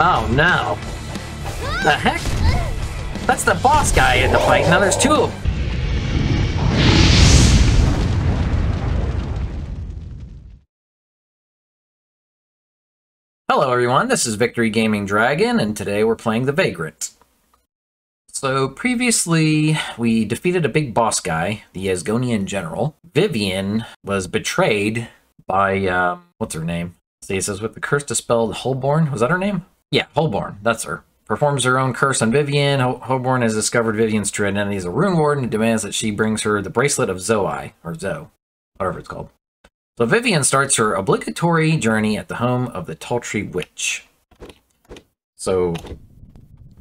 Oh no. The heck? That's the boss guy in the fight. Now there's two of them. Hello everyone, this is Victory Gaming Dragon, and today we're playing The Vagrant. So previously, we defeated a big boss guy, the Asgonian general. Vivian was betrayed by, um, what's her name? See, it says, with the curse dispelled, Holborn. Was that her name? Yeah, Holborn, that's her. Performs her own curse on Vivian. Hol- Holborn has discovered Vivian's true identity as a rune warden and demands that she brings her the bracelet of Zoe, or Zoe, whatever it's called. So Vivian starts her obligatory journey at the home of the Tultree Witch. So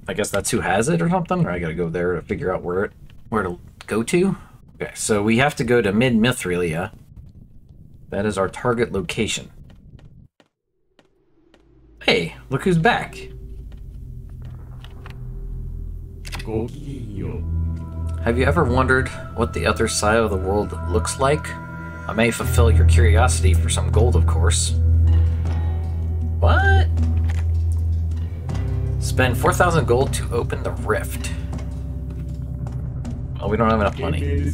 I guess that's who has it or something, or I gotta go there to figure out where it where to go to. Okay, so we have to go to Mid Mythrilia. That is our target location. Hey, look who's back. Have you ever wondered what the other side of the world looks like? I may fulfill your curiosity for some gold, of course. What? Spend 4,000 gold to open the rift. Oh, we don't have enough money.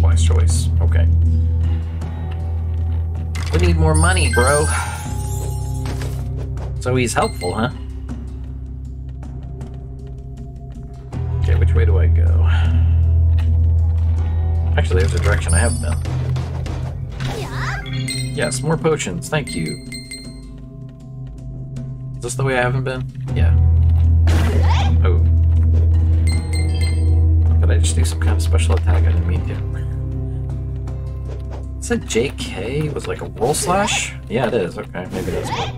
Wise choice. Okay. We need more money, bro. So he's helpful, huh? Okay, which way do I go? Actually, there's a direction I haven't been. Yes, more potions. Thank you. Is this the way I haven't been? Yeah. Oh. Could I just do some kind of special attack? I didn't mean to. It said JK was like a roll slash? Yeah, it is. Okay, maybe that's what.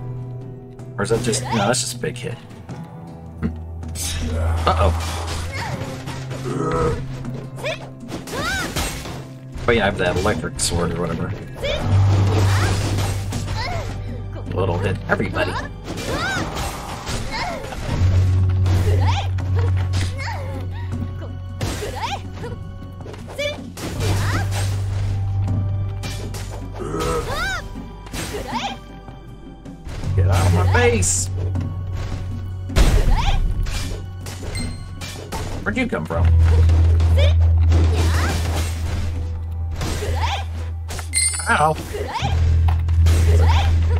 Or is that just. No, that's just a big hit. Uh oh. Oh yeah, I have that electric sword or whatever. Little hit everybody. Face! Where'd you come from? Ow!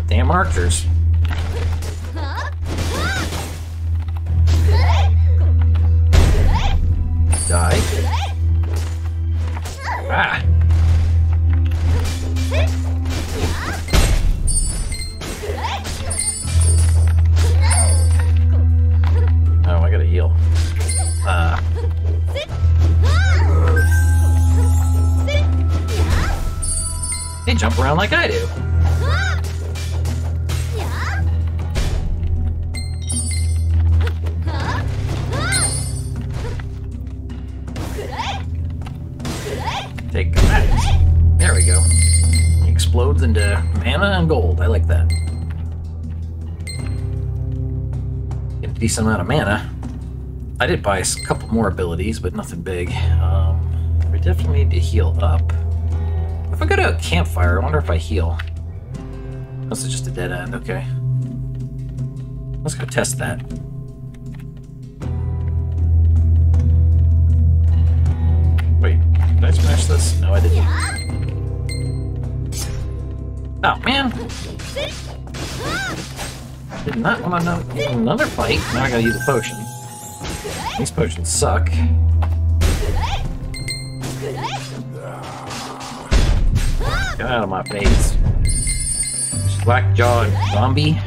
Damn archers. Uh. They jump around like I do. Take that. There we go. He explodes into mana and gold. I like that. Get a decent amount of mana. I did buy a couple more abilities, but nothing big. Um, we definitely need to heal up. If I go to a campfire, I wonder if I heal. This is just a dead end, okay. Let's go test that. Wait, did I smash this? No, I didn't. Oh, man! Did not want another fight. Now I gotta use a potion. These potions suck. Get out of my face. Slack-jawed zombie.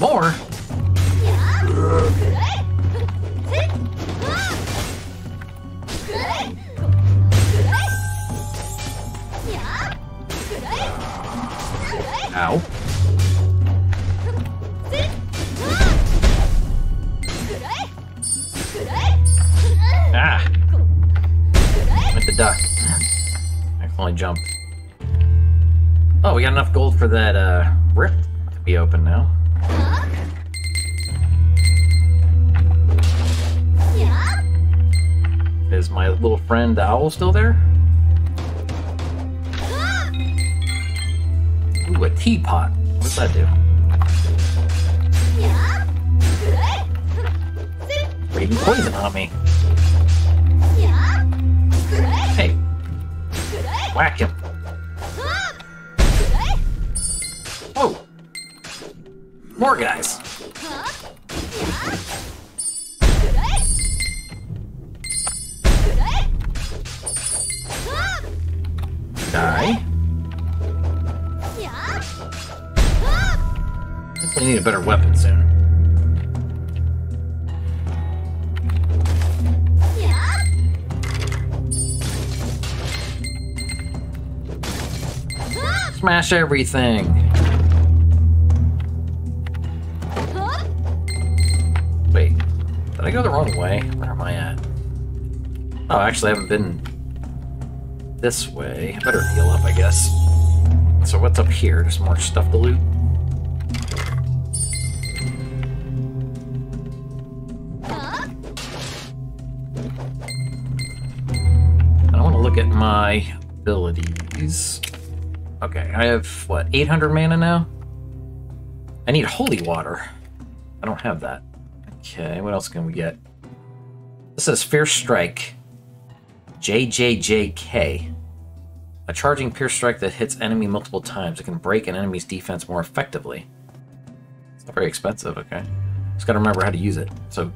More? Still there? Ooh, a teapot. What's that do? Breathing poison on me. Hey. Whack him. Whoa. More guys. A better weapon soon. Smash everything. Wait, did I go the wrong way? Where am I at? Oh, actually, I haven't been this way. I better heal up, I guess. So what's up here? There's more stuff to loot. Look at my abilities. Okay, I have, what, 800 mana now? I need holy water. I don't have that. Okay, what else can we get? This says Fierce Strike. JJJK. A charging Pierce Strike that hits enemy multiple times. It can break an enemy's defense more effectively. It's not very expensive, okay. Just gotta remember how to use it. So,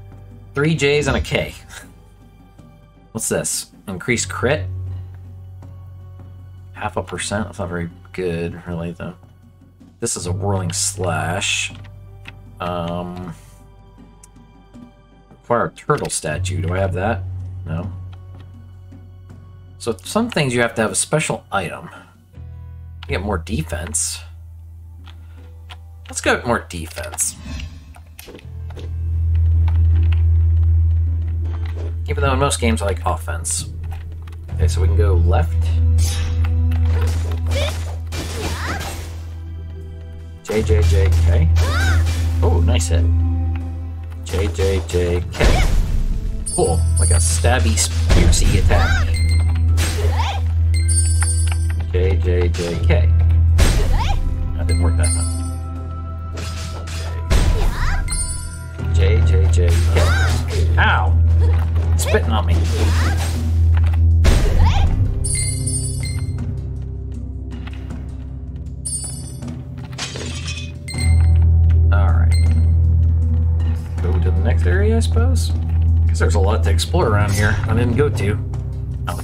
three J's and a K. What's this? Increased crit? Half a percent. That's not very good, really, though. This is a whirling slash. Um, require a turtle statue. Do I have that? No. So some things you have to have a special item. You get more defense. Let's go with more defense. Even though in most games I like offense. Okay, so we can go left. JJJK. Oh, nice hit. JJJK. Cool, like a stabby, spearsy attack. JJJK. That didn't work that time. JJJK. Ow! Spitting on me. Next area, I suppose? Because there's a lot to explore around here I didn't go to. Oh.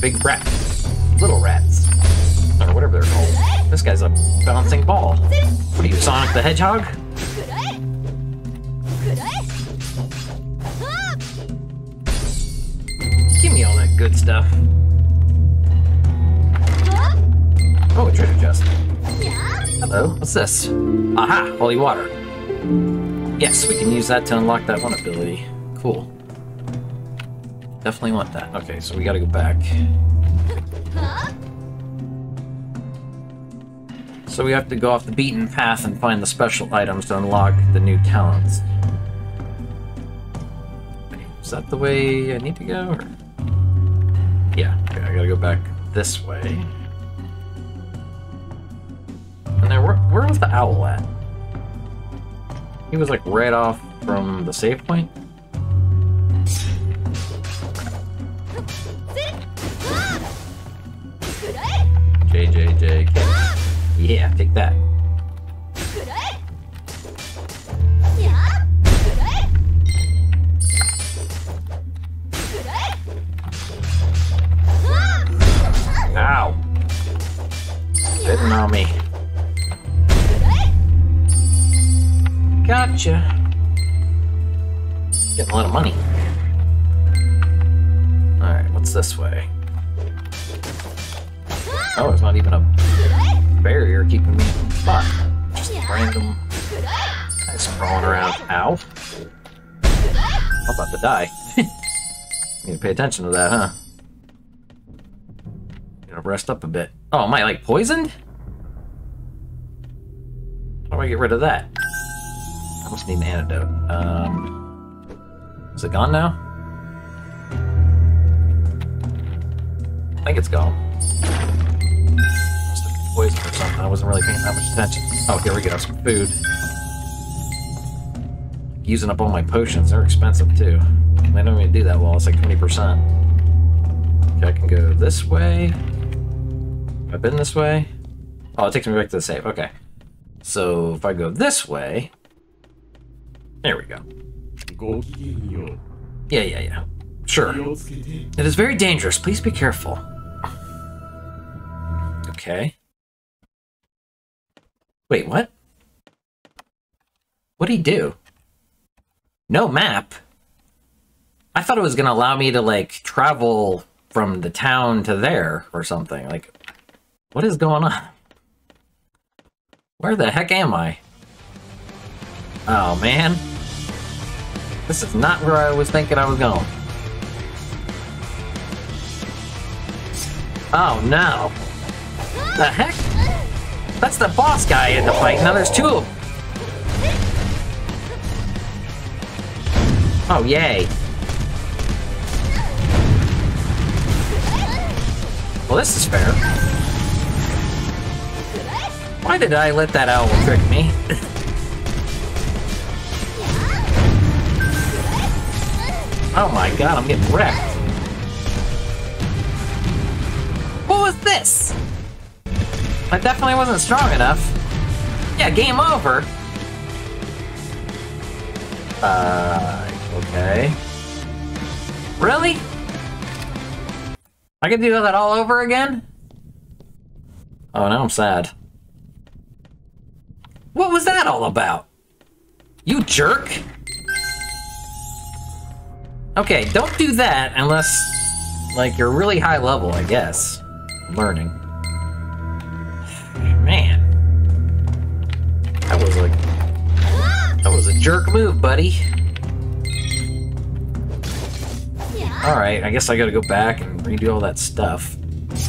Big rat. Little rats. Or whatever they're called. This guy's a bouncing ball. What are you, Sonic the Hedgehog? Give me all that good stuff. Oh, a treasure chest. Hello, what's this? Aha, holy water. Yes, we can use that to unlock that one ability. Cool. Definitely want that. Okay, so we gotta go back. So we have to go off the beaten path and find the special items to unlock the new talents. Is that the way I need to go? Or? Yeah, okay, I gotta go back this way. And where, where was the owl at? He was like right off from the save point? JJJK. Yeah, take that. Ow. Spitting on me. Gotcha. Getting a lot of money. Alright, what's this way? Oh, there's not even a barrier keeping me spot. Just random guys crawling around. Ow. I'm about to die. Need to pay attention to that, huh? Gonna rest up a bit. Oh, am I like poisoned? How do I get rid of that? Must need an antidote. Um, is it gone now? I think it's gone. Must have poison or something. I wasn't really paying that much attention. Oh, here we go, some food. Using up all my potions, they're expensive too. I don't even do that well, it's like 20%. Okay, I can go this way. I've been this way. Oh, it takes me back to the save, okay. So if I go this way, there we go. Yeah, yeah, yeah. Sure. It is very dangerous. Please be careful. Okay. Wait, what? What'd he do? No map? I thought it was gonna allow me to, like, travel from the town to there or something. Like, what is going on? Where the heck am I? Oh, man. This is not where I was thinking I was going. Oh, no. The heck? That's the boss guy in the fight. Now there's two of them. Oh, yay. Well, this is fair. Why did I let that owl trick me? oh my god, I'm getting wrecked. What was this? I definitely wasn't strong enough. Yeah, game over. Uh, okay. Really? I can do that all over again? Oh, now I'm sad. What was that all about? You jerk! Okay, don't do that unless, like, you're really high level, I guess. Learning. Man. That was like... That was a jerk move, buddy. Alright, I guess I gotta go back and redo all that stuff.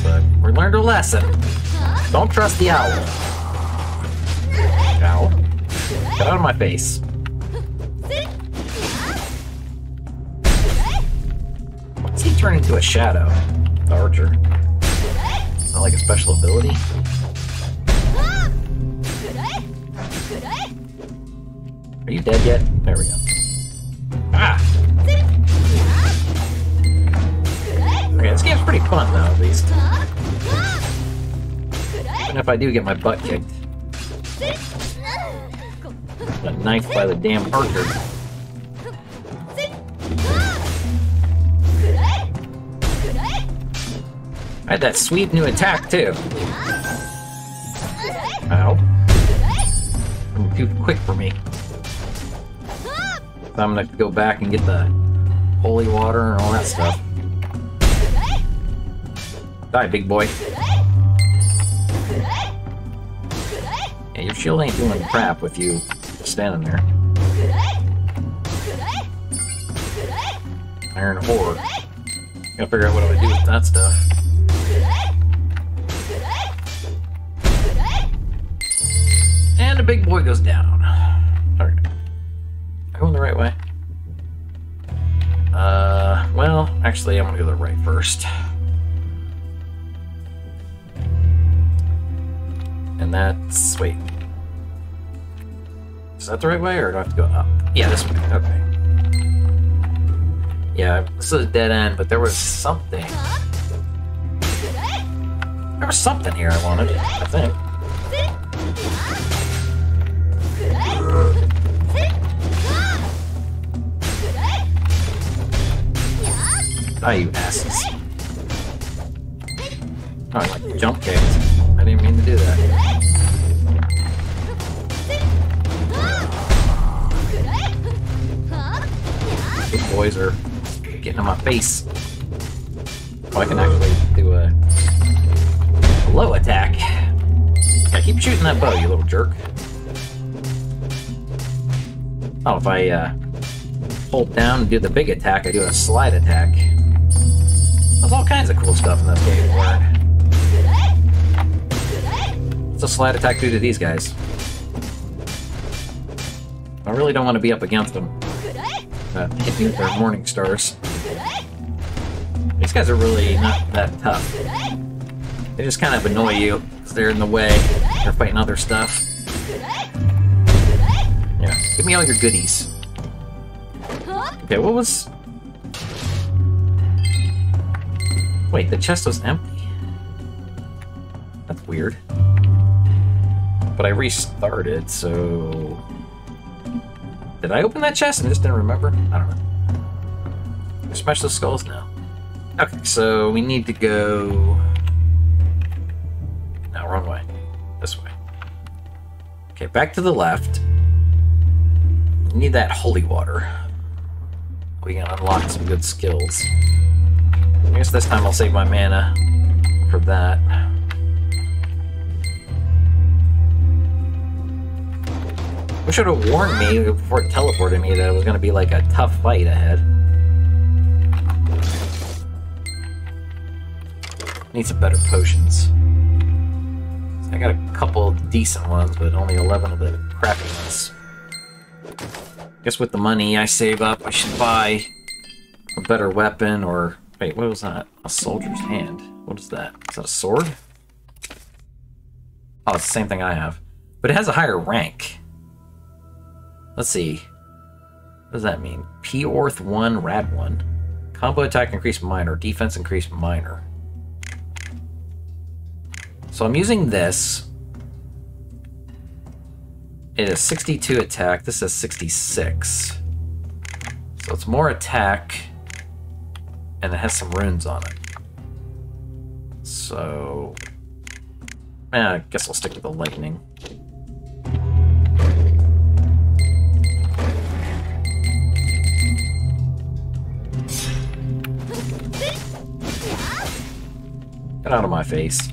But we learned a lesson. Don't trust the owl. Owl. Get out of my face. Turn into a shadow? The archer. Not like a special ability? Are you dead yet? There we go. Ah! Okay, this game's pretty fun though, at least. Even if I do get my butt kicked. Got knifed by the damn archer. I had that sweet new attack too. Ow. I'm too quick for me. So I'm gonna go back and get the holy water and all that stuff. Die, big boy. Yeah, your shield ain't doing crap with you standing there. Iron ore. Gotta figure out what I do with that stuff. Big boy goes down. Alright. Going the right way? Uh, well, actually, I'm gonna go the right first. And that's... wait. Is that the right way, or do I have to go up? Yeah, this way. Okay. Yeah, this is a dead end, but there was something. There was something here I wanted, I think. Die, you asses. Oh, I like jump kicked. I didn't mean to do that. These boys are getting in my face. Oh, I can actually do a low attack. I keep shooting that bow, you little jerk. Oh, if I uh, hold down and do the big attack, I do a slide attack. There's all kinds of cool stuff in this game. What's a slide attack do to these guys? I really don't want to be up against them. Uh, hit me with their morning stars. These guys are really not that tough. They just kind of annoy you. Because they're in the way. They're fighting other stuff. Yeah, give me all your goodies. Okay, what was... Wait, the chest was empty? That's weird. But I restarted, so... Did I open that chest and just didn't remember? I don't know. Smash the skulls now. Okay, so we need to go... No, wrong way. This way. Okay, back to the left. We need that holy water. We can unlock some good skills. Guess this time I'll save my mana for that. It should have warned me before it teleported me that it was going to be like a tough fight ahead. Need some better potions. I got a couple decent ones, but only 11 of the crappy ones. Guess with the money I save up, I should buy a better weapon or... Wait, what was that? A soldier's hand. What is that? Is that a sword? Oh, it's the same thing I have. But it has a higher rank. Let's see. What does that mean? P-Orth 1, Rad 1. Combo attack increase minor, defense increase minor. So I'm using this. It is 62 attack. This is 66. So it's more attack, and it has some runes on it. So, eh, I guess I'll stick with the lightning. Get out of my face.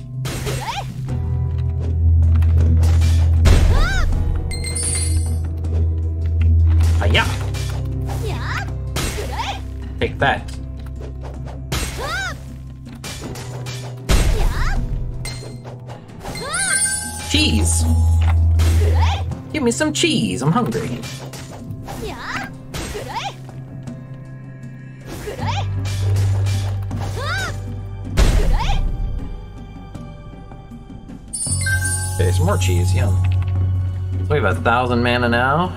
Take that. Cheese! Give me some cheese, I'm hungry. Okay, some more cheese, yum. So we have a thousand mana now.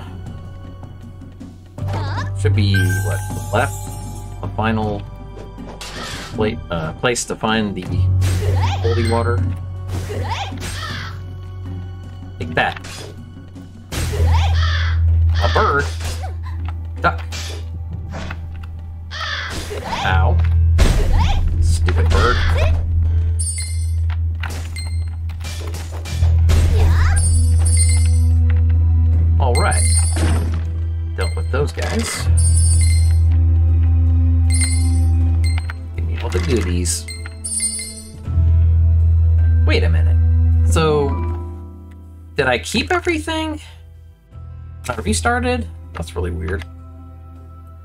Should be, what, left? The final uh, place to find the holy water. That. A bird. Did I keep everything? I restarted? That's really weird.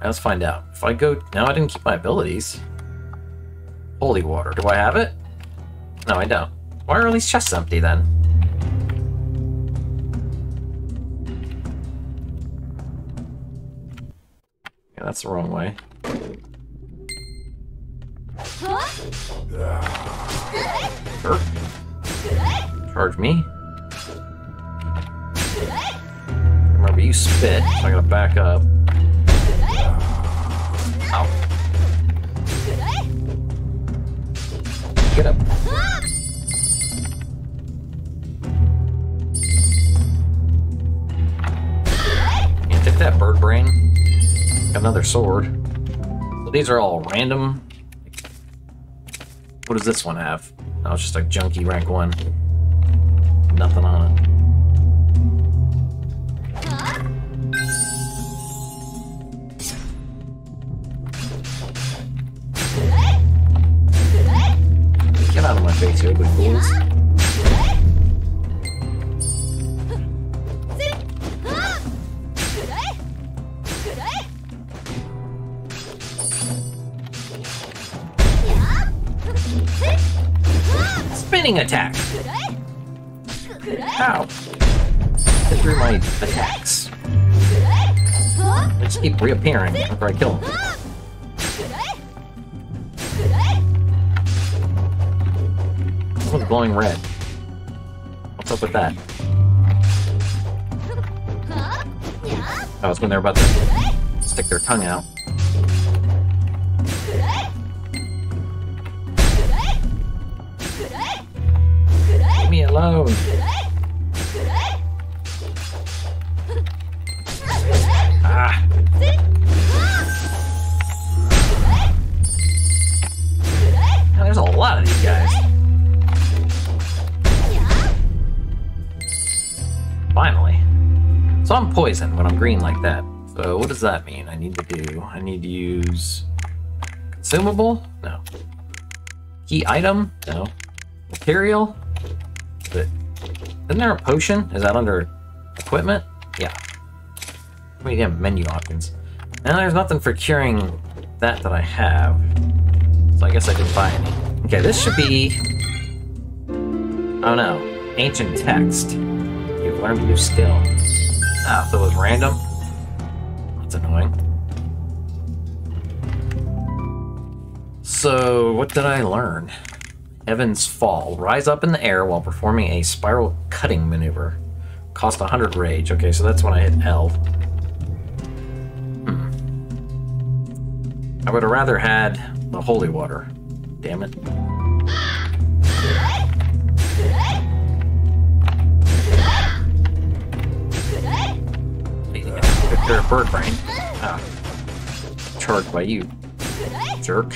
Let's find out. If I go... No, I didn't keep my abilities. Holy water. Do I have it? No, I don't. Why are all these chests empty then? Yeah, that's the wrong way. Sure. Charge me. Remember, you spit, so I gotta back up. Ow. Get up. Yeah, take that, bird brain. Got another sword. So these are all random. What does this one have? Oh, it's just a junky rank one. Nothing on it. Spinning attack! Ow. Get through my attacks. They just keep reappearing after I kill them. Someone's glowing red. What's up with that? Oh, it's when they're about to stick their tongue out. Ah. There's a lot of these guys. Finally. So I'm poisoned when I'm green like that. So what does that mean? I need to do, I need to use consumable? No. Key item? No. Material? But isn't there a potion? Is that under equipment? Yeah. We have menu options. And there's nothing for curing that that I have. So I guess I didn't buy any. Okay, this should be... Oh no. Ancient text. You've learned a new skill. Ah, so it was random? That's annoying. So, what did I learn? Heaven's Fall. Rise up in the air while performing a spiral cutting maneuver. Cost 100 rage. Okay, so that's when I hit L. I would have rather had the holy water. Damn it. They're a bird brain. Ah. Charged by you. Jerk.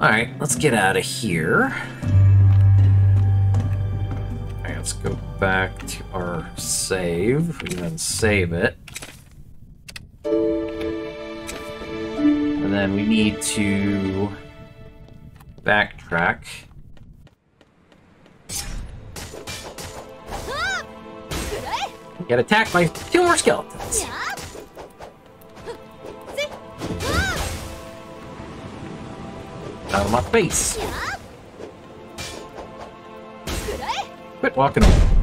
Alright, let's get out of here. Back to our save. and can save it. And then we need to backtrack. Get attacked by two more skeletons. Out of my face. Quit walking over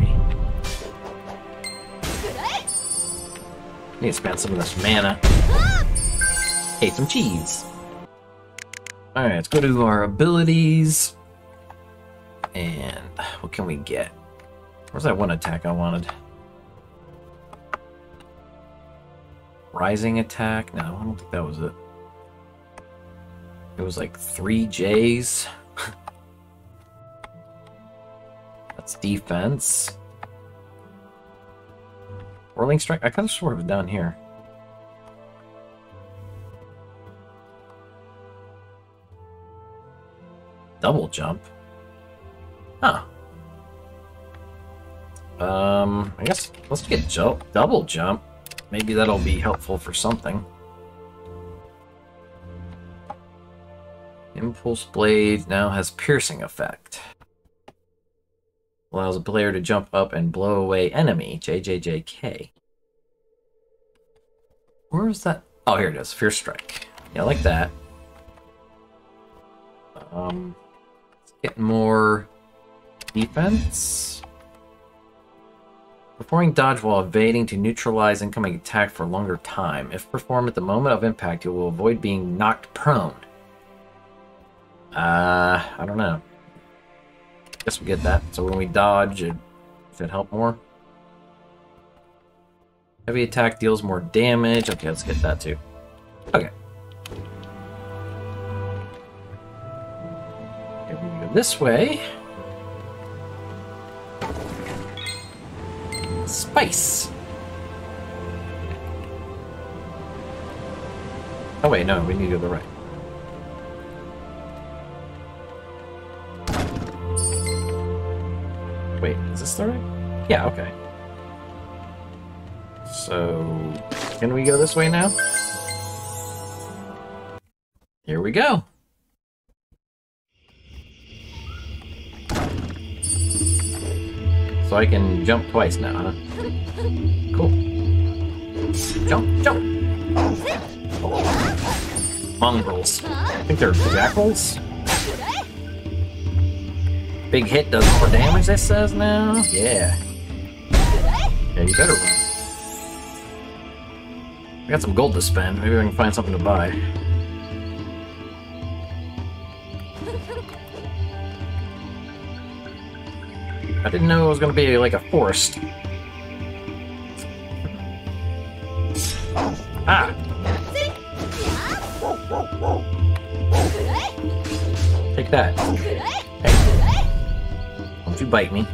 Need to spend some of this mana. Hey, some cheese. Alright, let's go to our abilities. And what can we get? Where's that one attack I wanted? Rising attack? No, I don't think that was it. It was like three J's. That's defense. Whirling strike? I kind of sort of down here. Double jump? Huh. Um, I guess let's get jump, double jump. Maybe that'll be helpful for something. Impulse Blade now has piercing effect. Allows a player to jump up and blow away enemy. JJJK. Where is that? Oh, here it is. Fierce Strike. Yeah, I like that. Um, Get more defense. Performing dodge while evading to neutralize incoming attack for longer time. If performed at the moment of impact, you will avoid being knocked prone. Uh, I don't know. Guess we get that. So when we dodge, it, it help more? Heavy attack deals more damage. Okay, let's get that too. Okay. Okay we go this way. Spice. Oh wait, no, we need to go the right. Wait, is this the right? Yeah, okay. So, can we go this way now? Here we go. So I can jump twice now, huh? Cool. Jump, jump! Oh. Mongrels. I think they're jackals? Big hit does more damage, that says now? Yeah. Yeah, you better run. I got some gold to spend. Maybe I can find something to buy. I didn't know it was going to be like a forest. Ah! Take that. You bite me.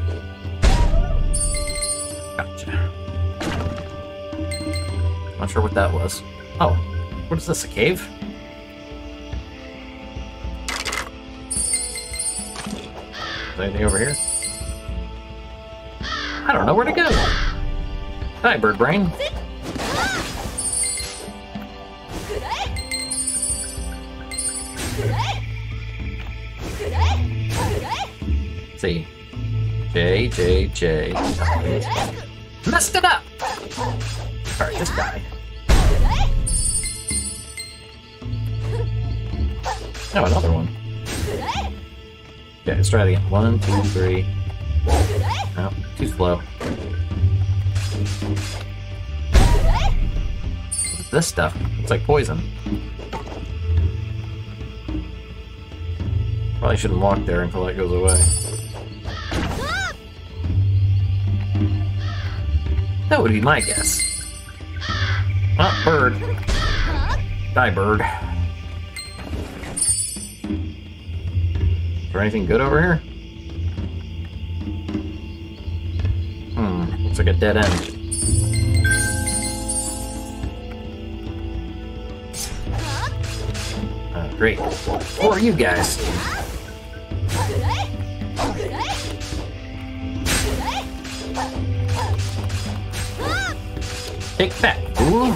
Gotcha. Not sure what that was. Oh, what is this, a cave? Is anything over here? I don't know where to go. Hi, bird brain. See. J, J, J. Messed it up! Alright, this guy. Oh, another one. Okay, let's try it again. One, two, three. No, too slow. What's this stuff? It's like poison. Probably shouldn't walk there until that goes away. That would be my guess. Ah, bird. Die, bird. Is there anything good over here? Hmm, looks like a dead end. Uh, great. Who are you guys? Take that, fool!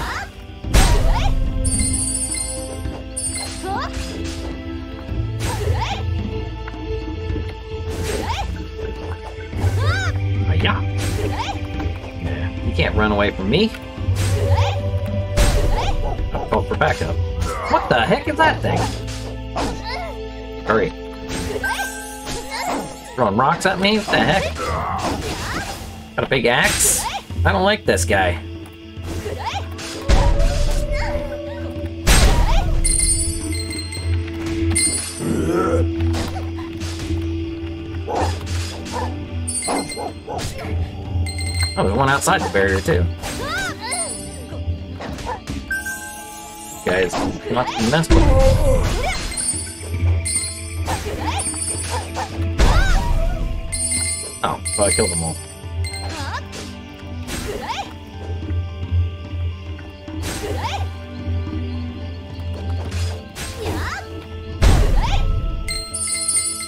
Yeah. Yeah, you can't run away from me. I'll call for backup. What the heck is that thing? Hurry. Throwing rocks at me? What the heck? Got a big axe? I don't like this guy. Oh, there's one outside the barrier too. Guys, not to mess with. Oh, so I killed them all.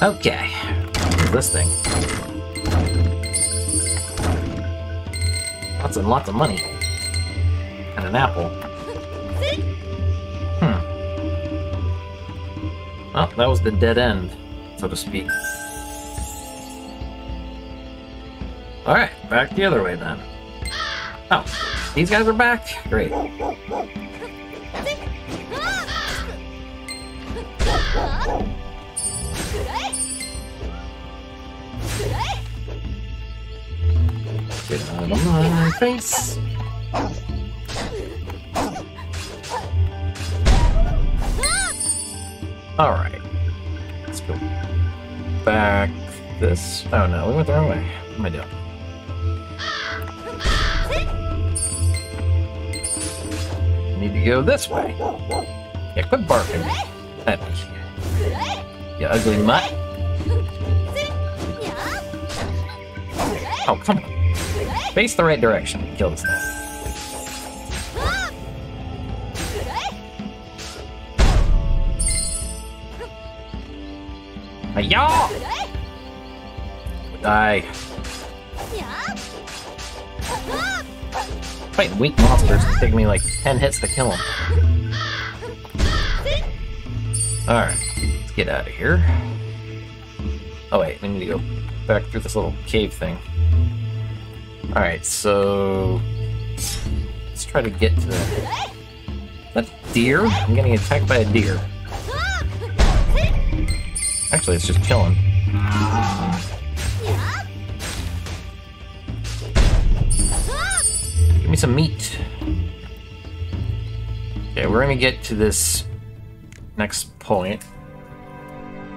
Okay, this thing? Lots and lots of money. And an apple. Hmm. Oh, that was the dead end, so to speak. Alright, back the other way then. Oh, these guys are back? Great. Get out of my face. Alright. Let's go back this. Oh no, we went the wrong way. What am I doing? Need to go this way. Yeah, quit barking. You ugly mutt. Oh, come on. Face the right direction. Kill this thing. Hi-ya! Die. Fighting weak monsters take me like 10 hits to kill them. Alright, let's get out of here. Oh wait, we need to go back through this little cave thing. Alright, so... Let's try to get to the... That deer? I'm getting attacked by a deer. Actually, it's just chilling. Give me some meat. Okay, we're gonna get to this next point,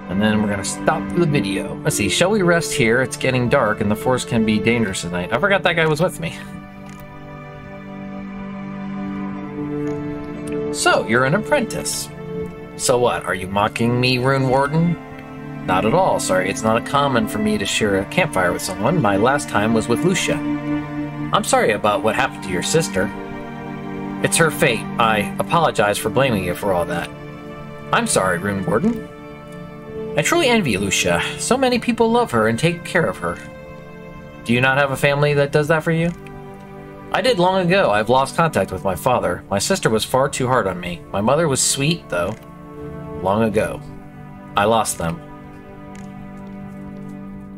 and then we're gonna stop the video. Let's see, shall we rest here? It's getting dark and the forest can be dangerous at night. I forgot that guy was with me. So, you're an apprentice. So what, are you mocking me, Rune Warden? Not at all, sorry, it's not a common for me to share a campfire with someone. My last time was with Lucia. I'm sorry about what happened to your sister. It's her fate. I apologize for blaming you for all that. I'm sorry, Rune Warden. I truly envy Lucia. So many people love her and take care of her. Do you not have a family that does that for you? I did long ago. I've lost contact with my father. My sister was far too hard on me. My mother was sweet, though. Long ago. I lost them.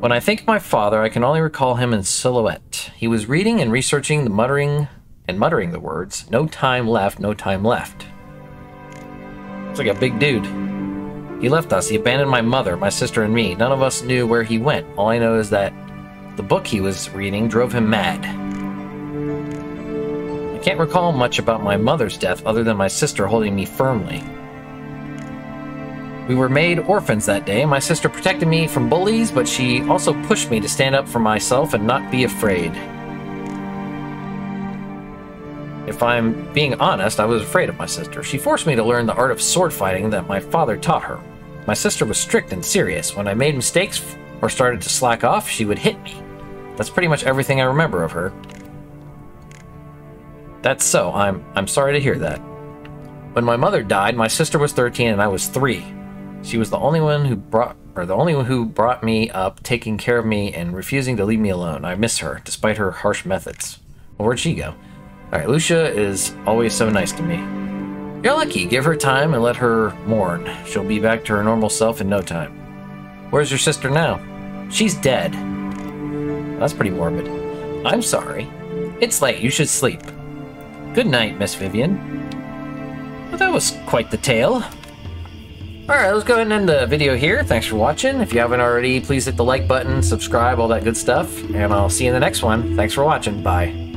When I think of my father, I can only recall him in silhouette. He was reading and researching the muttering and muttering the words, no time left, no time left. It's like a big dude. He left us. He abandoned my mother, my sister, and me. None of us knew where he went. All I know is that the book he was reading drove him mad. I can't recall much about my mother's death other than my sister holding me firmly. We were made orphans that day. My sister protected me from bullies, but she also pushed me to stand up for myself and not be afraid. If I'm being honest, I was afraid of my sister. She forced me to learn the art of sword fighting that my father taught her. My sister was strict and serious. When I made mistakes or started to slack off, she would hit me. That's pretty much everything I remember of her. That's so. I'm I'm sorry to hear that. When my mother died, my sister was 13 and I was 3. She was the only one who brought or the only one who brought me up, taking care of me and refusing to leave me alone. I miss her despite her harsh methods. Well, where'd she go? All right, Lucia is always so nice to me. You're lucky. Give her time and let her mourn. She'll be back to her normal self in no time. Where's your sister now? She's dead. That's pretty morbid. I'm sorry. It's late. You should sleep. Good night, Miss Vivian. Well, that was quite the tale. Alright, let's go ahead and end the video here. Thanks for watching. If you haven't already, please hit the like button, subscribe, all that good stuff. And I'll see you in the next one. Thanks for watching. Bye.